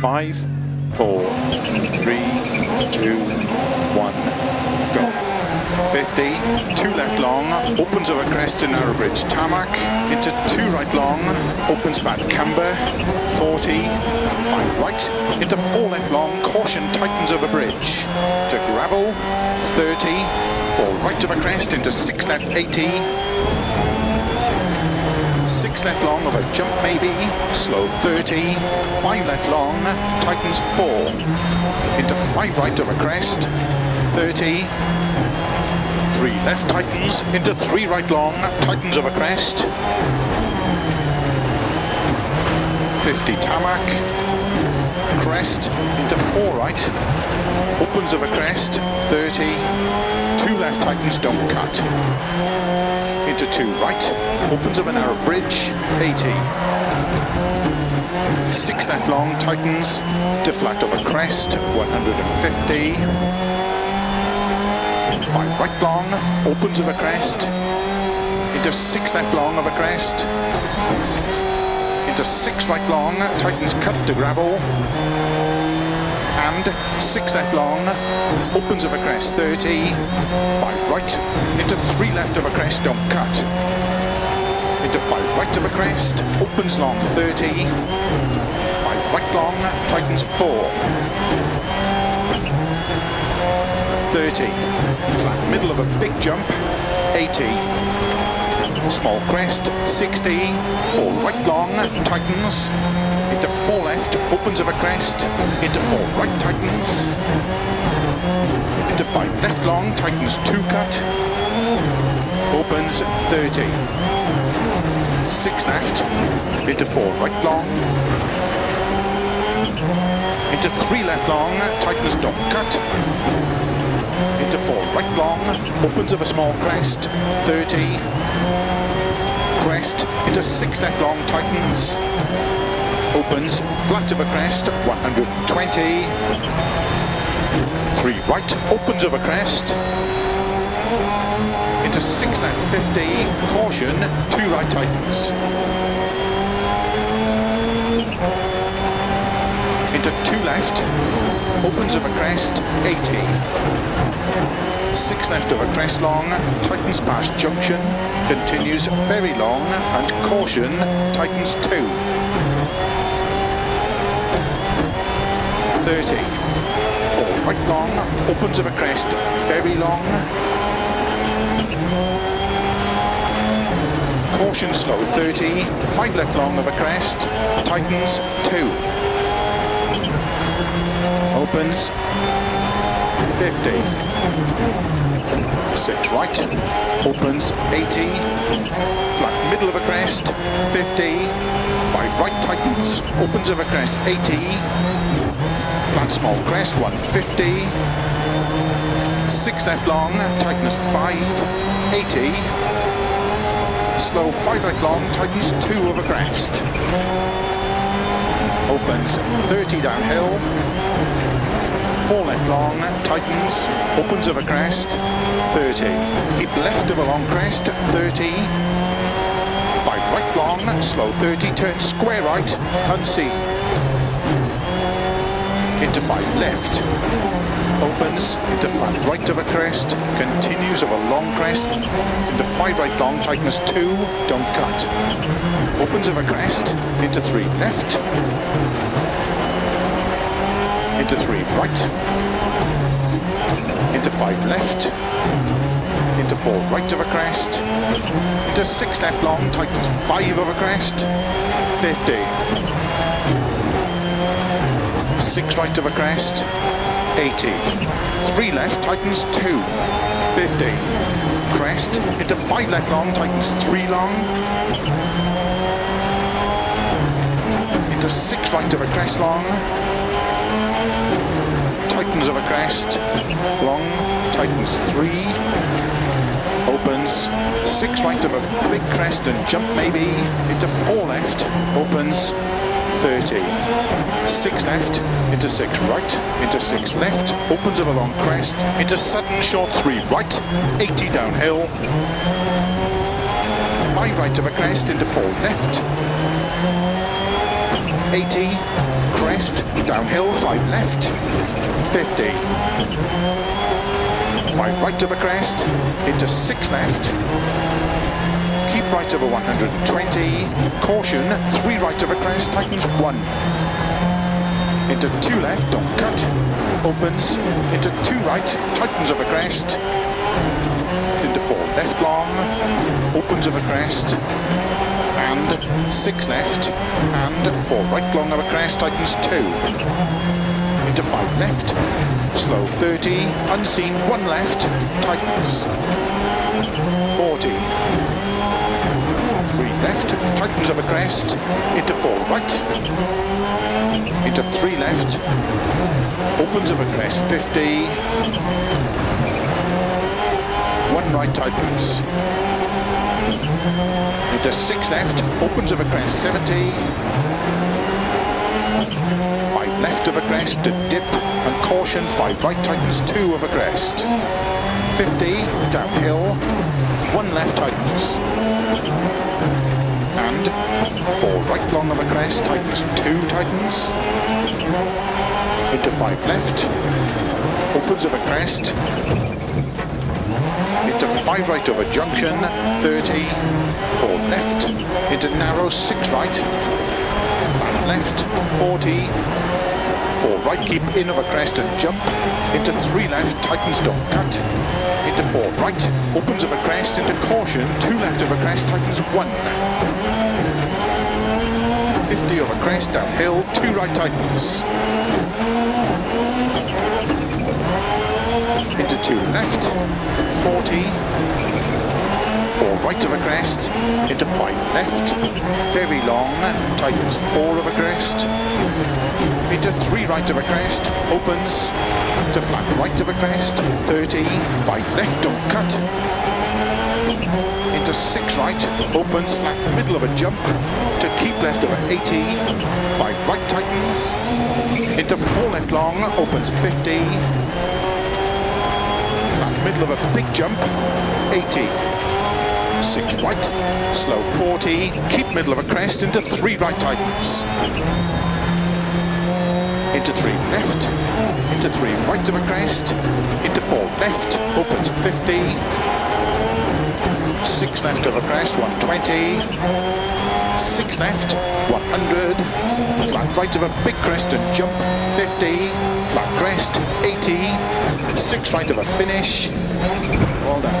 Five, four, three, two, one, go. 50, two left long, opens over crest to narrow bridge tarmac, into two right long, opens back camber, 40, five right, into four left long, caution tightens over bridge, to gravel, 30, four right over crest, into six left, 80, six left long of a jump maybe, slow 30, five left long, tightens four, into five right of a crest, 30, three left tightens, into three right long, tightens a crest, 50 tarmac, crest, into four right, opens of a crest, 30, two left tightens, don't cut, into two. Right, opens up a narrow bridge, 80. Six left long, tightens, to flat over crest, 150. Five right long, opens of a crest, into six left long of a crest, into six right long, tightens cut to gravel, and six left long, opens of a crest, 30, five right, into three left of a crest, don't cut, into five right of a crest, opens long, 30, five right long, tightens four, 30, flat middle of a big jump, 80, small crest, 60, four right long, tightens, into four left, opens of a crest, into four right tightens, into five left long, tightens two cut, opens 30, six left, into four right long, into three left long, tightens don't cut, into four right long, opens of a small crest, 30, crest, into six left long, tightens, opens, flat of a crest, 120, three right, opens of a crest, into six left, 50, caution, two right tightens, into two left, opens of a crest, 80, six left of a crest long, tightens past junction, continues very long, and caution, tightens two. 30. Four right long, opens of a crest, very long. Caution slow, 30. Five left long of a crest, tightens, two. Opens, 50. Six right, opens, 80. Flat middle of a crest, 50. Five right tightens, opens of a crest, 80 flat small crest, 150. Six left long, tightens five, 80. Slow five right long, tightens two over crest. Opens 30 downhill. Four left long, tightens, opens over crest, 30. Keep left of a long crest, 30. Five right long, slow 30, turn square right, unseen into five left, opens into five right of a crest, continues of a long crest, into five right long, tightness two, don't cut, opens of a crest, into three left, into three right, into five left, into four right of a crest, into six left long, tightens five of a crest, 50, six right of a crest, 80. Three left, tightens two, 50. Crest, into five left long, tightens three long. Into six right of a crest long. Tightens of a crest, long, tightens three. Opens, six right of a big crest and jump maybe, into four left, opens, 30. Six left, into six right, into six left, opens up a long crest, into sudden short three right, 80 downhill. Five right of a crest, into four left. 80, crest, downhill, 5 left, 50. 5 right of a crest, into 6 left, right over 120, caution, 3 right of a crest, tightens 1. Into 2 left, don't cut, opens, into 2 right, tightens of a crest, into 4 left long, opens of a crest, and six left, and four right long of a crest, tightens two. Into five left, slow 30, unseen, one left, tightens. 40. Left, tightens of a crest, into four right, into three left, opens of a crest, 50, one right tightens into six left, opens of a crest, 70. Five left of a crest to dip and caution, five right tightens, two of a crest. 50, downhill, one left tightens. And four right long of a crest, tightens, two tightens. Into five left, opens of a crest, into 5 right over junction, 30, 4 left, into narrow, 6 right, flat left, 40, 4 right, keep in of a crest and jump, into 3 left, tightens, don't cut, into 4 right, opens a crest, into caution, 2 left of a crest, tightens 1. 50 over crest, downhill, 2 right tightens. into two left, 40, four right of a crest, into five left, very long, tightens four of a crest, into three right of a crest, opens, to flat right of a crest, 30, five left, don't cut, into six right, opens, flat middle of a jump, to keep left over 80, five right tightens, into four left long, opens 50, flat middle of a big jump, 80. Six right, slow 40, keep middle of a crest into three right tightens. Into three left, into three right of a crest, into four left, opens 50. Six left of a crest, 120. Six left, 100. Flat right of a big crest and jump, 50. Flat crest, 80 six right of a finish. Well done.